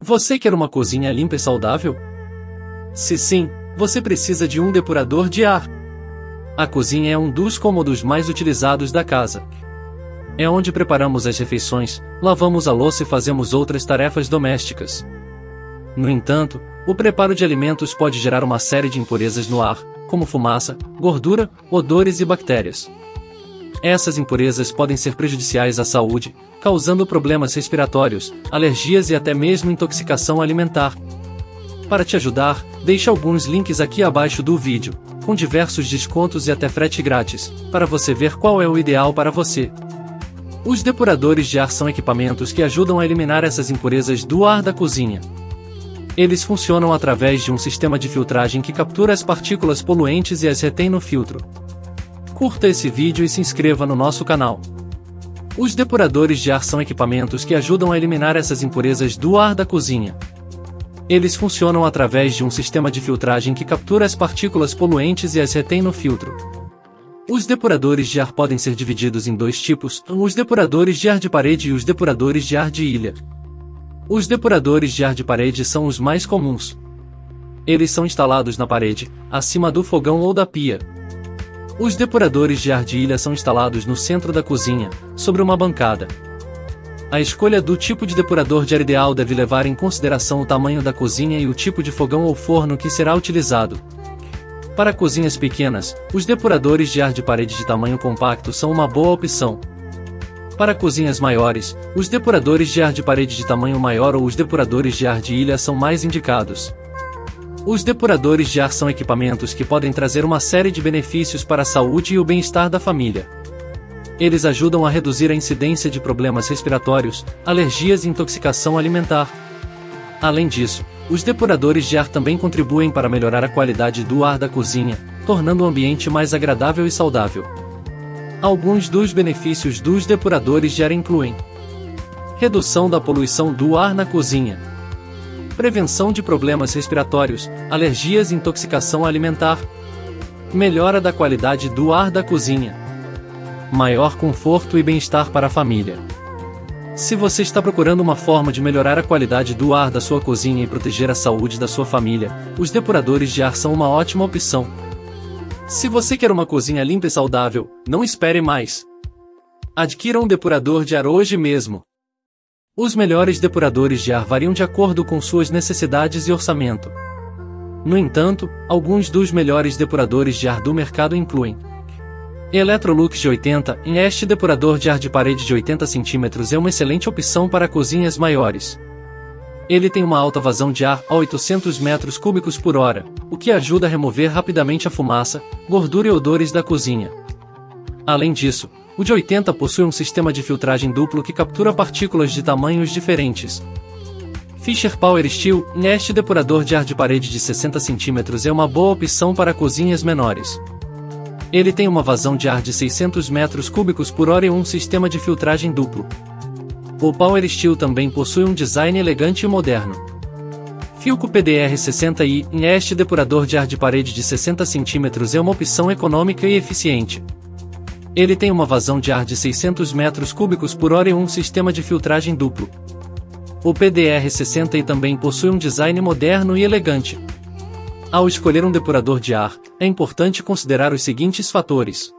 Você quer uma cozinha limpa e saudável? Se sim, você precisa de um depurador de ar. A cozinha é um dos cômodos mais utilizados da casa. É onde preparamos as refeições, lavamos a louça e fazemos outras tarefas domésticas. No entanto, o preparo de alimentos pode gerar uma série de impurezas no ar, como fumaça, gordura, odores e bactérias. Essas impurezas podem ser prejudiciais à saúde, causando problemas respiratórios, alergias e até mesmo intoxicação alimentar. Para te ajudar, deixe alguns links aqui abaixo do vídeo, com diversos descontos e até frete grátis, para você ver qual é o ideal para você. Os depuradores de ar são equipamentos que ajudam a eliminar essas impurezas do ar da cozinha. Eles funcionam através de um sistema de filtragem que captura as partículas poluentes e as retém no filtro. Curta esse vídeo e se inscreva no nosso canal. Os depuradores de ar são equipamentos que ajudam a eliminar essas impurezas do ar da cozinha. Eles funcionam através de um sistema de filtragem que captura as partículas poluentes e as retém no filtro. Os depuradores de ar podem ser divididos em dois tipos, os depuradores de ar de parede e os depuradores de ar de ilha. Os depuradores de ar de parede são os mais comuns. Eles são instalados na parede, acima do fogão ou da pia, os depuradores de ar de ilha são instalados no centro da cozinha, sobre uma bancada. A escolha do tipo de depurador de ar ideal deve levar em consideração o tamanho da cozinha e o tipo de fogão ou forno que será utilizado. Para cozinhas pequenas, os depuradores de ar de parede de tamanho compacto são uma boa opção. Para cozinhas maiores, os depuradores de ar de parede de tamanho maior ou os depuradores de ar de ilha são mais indicados. Os depuradores de ar são equipamentos que podem trazer uma série de benefícios para a saúde e o bem-estar da família. Eles ajudam a reduzir a incidência de problemas respiratórios, alergias e intoxicação alimentar. Além disso, os depuradores de ar também contribuem para melhorar a qualidade do ar da cozinha, tornando o ambiente mais agradável e saudável. Alguns dos benefícios dos depuradores de ar incluem redução da poluição do ar na cozinha, prevenção de problemas respiratórios, alergias e intoxicação alimentar, melhora da qualidade do ar da cozinha, maior conforto e bem-estar para a família. Se você está procurando uma forma de melhorar a qualidade do ar da sua cozinha e proteger a saúde da sua família, os depuradores de ar são uma ótima opção. Se você quer uma cozinha limpa e saudável, não espere mais. Adquira um depurador de ar hoje mesmo. Os melhores depuradores de ar variam de acordo com suas necessidades e orçamento. No entanto, alguns dos melhores depuradores de ar do mercado incluem Electrolux de 80 em este depurador de ar de parede de 80 cm é uma excelente opção para cozinhas maiores. Ele tem uma alta vazão de ar a 800 metros cúbicos por hora, o que ajuda a remover rapidamente a fumaça, gordura e odores da cozinha. Além disso, o de 80 possui um sistema de filtragem duplo que captura partículas de tamanhos diferentes. Fisher Power Steel, este depurador de ar de parede de 60 cm é uma boa opção para cozinhas menores. Ele tem uma vazão de ar de 600 metros cúbicos por hora e um sistema de filtragem duplo. O Power Steel também possui um design elegante e moderno. Filco PDR-60i, este depurador de ar de parede de 60 cm é uma opção econômica e eficiente. Ele tem uma vazão de ar de 600 metros cúbicos por hora e um sistema de filtragem duplo. O PDR-60 também possui um design moderno e elegante. Ao escolher um depurador de ar, é importante considerar os seguintes fatores.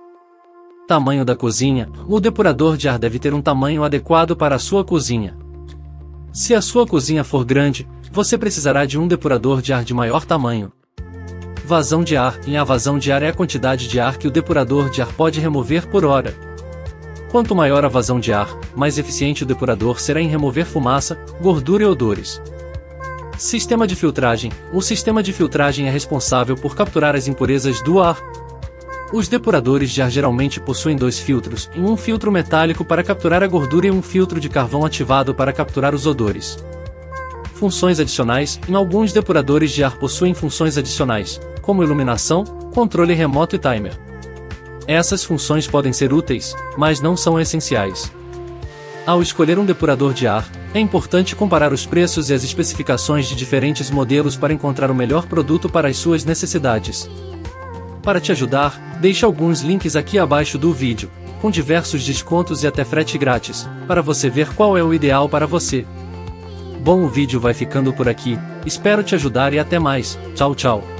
Tamanho da cozinha: o depurador de ar deve ter um tamanho adequado para a sua cozinha. Se a sua cozinha for grande, você precisará de um depurador de ar de maior tamanho, Vazão de ar. Em a vazão de ar é a quantidade de ar que o depurador de ar pode remover por hora. Quanto maior a vazão de ar, mais eficiente o depurador será em remover fumaça, gordura e odores. Sistema de filtragem. O sistema de filtragem é responsável por capturar as impurezas do ar. Os depuradores de ar geralmente possuem dois filtros, um filtro metálico para capturar a gordura e um filtro de carvão ativado para capturar os odores. Funções adicionais: em alguns depuradores de ar possuem funções adicionais, como iluminação, controle remoto e timer. Essas funções podem ser úteis, mas não são essenciais. Ao escolher um depurador de ar, é importante comparar os preços e as especificações de diferentes modelos para encontrar o melhor produto para as suas necessidades. Para te ajudar, deixe alguns links aqui abaixo do vídeo, com diversos descontos e até frete grátis, para você ver qual é o ideal para você. Bom, o vídeo vai ficando por aqui, espero te ajudar e até mais, tchau tchau.